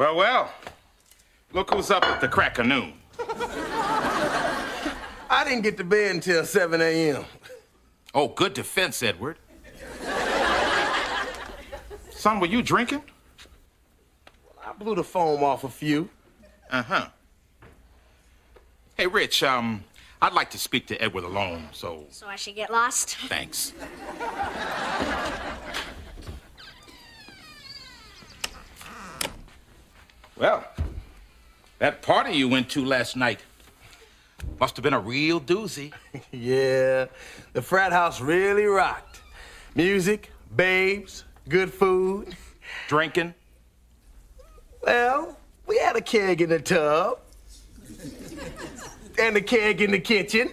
Well, well. Look who's up at the crack of noon. I didn't get to bed until 7 a.m. Oh, good defense, Edward. Son, were you drinking? Well, I blew the foam off a few. Uh-huh. Hey, Rich, um, I'd like to speak to Edward alone, so So I should get lost? thanks. Well, that party you went to last night must have been a real doozy. Yeah, the frat house really rocked. Music, babes, good food. Drinking? Well, we had a keg in the tub. And a keg in the kitchen.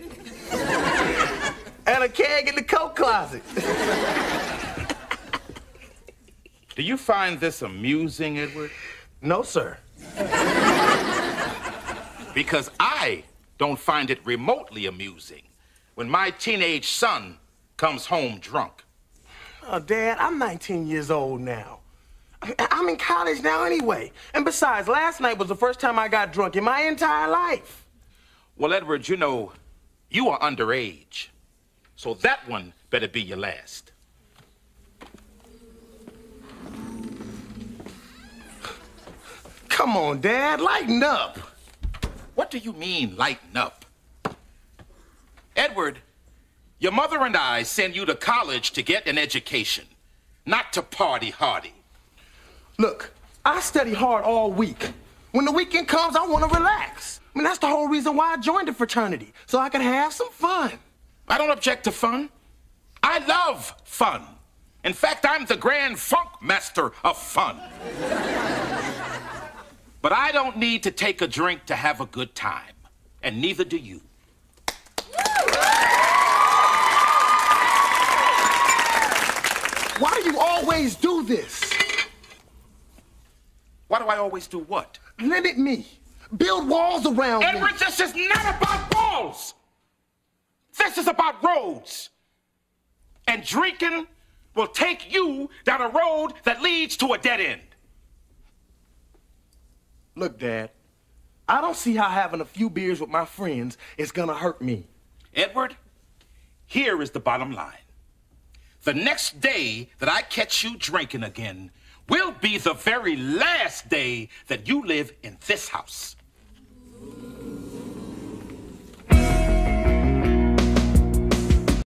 And a keg in the coat closet. Do you find this amusing, Edward? No, sir. Because I don't find it remotely amusing when my teenage son comes home drunk. Oh, Dad, I'm 19 years old now. I'm in college now anyway. And besides, last night was the first time I got drunk in my entire life. Well, Edward, you know, you are underage. So that one better be your last. Come on, Dad, lighten up. What do you mean, lighten up? Edward, your mother and I send you to college to get an education, not to party hardy. Look, I study hard all week. When the weekend comes, I want to relax. I mean, that's the whole reason why I joined the fraternity, so I can have some fun. I don't object to fun. I love fun. In fact, I'm the grand funk master of fun. But I don't need to take a drink to have a good time, and neither do you. Why do you always do this? Why do I always do what? Limit me. Build walls around me. Edward, this is not about balls. This is about roads. And drinking will take you down a road that leads to a dead end. Look, Dad, I don't see how having a few beers with my friends is gonna hurt me. Edward, here is the bottom line. The next day that I catch you drinking again will be the very last day that you live in this house.